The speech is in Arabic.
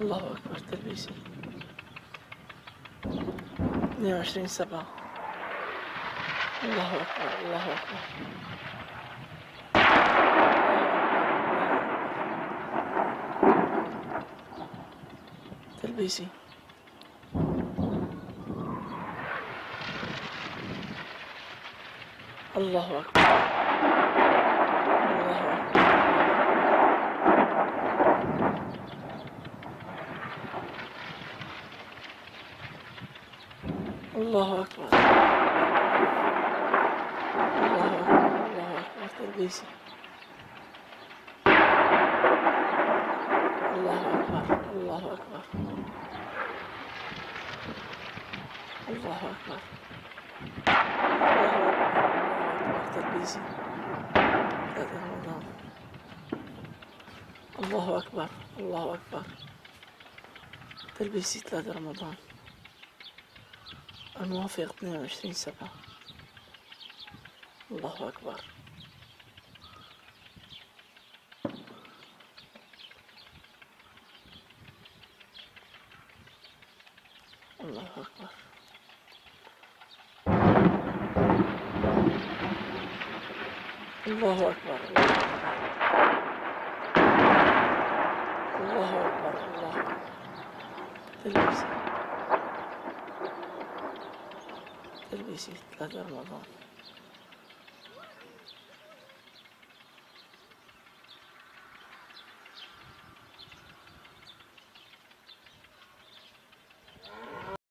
الله أكبر تلبيسي 22 سبعة. الله أكبر الله أكبر. تلبيسي الله أكبر الله أكبر الله أكبر. الله أكبر الله أكبر تلبيسي الله أكبر الله أكبر. الله أكبر. الله أكبر رمضان الله أكبر الله أكبر. تلبيسي ثلاثة رمضان. الموافق 22 سبعة. الله أكبر. الله أكبر. الله أكبر. الله أكبر. الله أكبر. تلبسي تلبسي ثلاثة رمضان